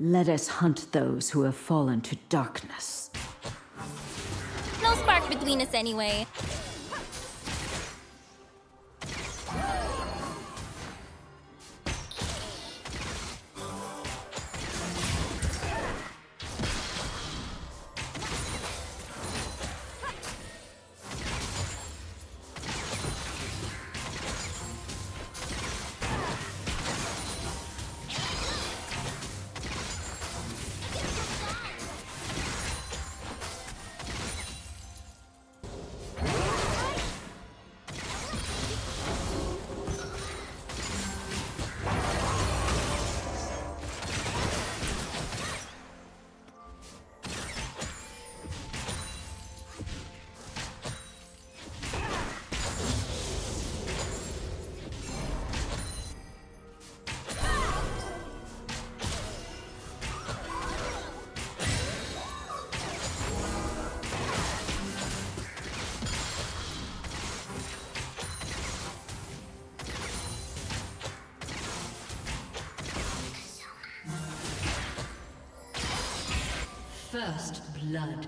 Let us hunt those who have fallen to darkness. No spark between us anyway. First blood.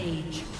Rampage.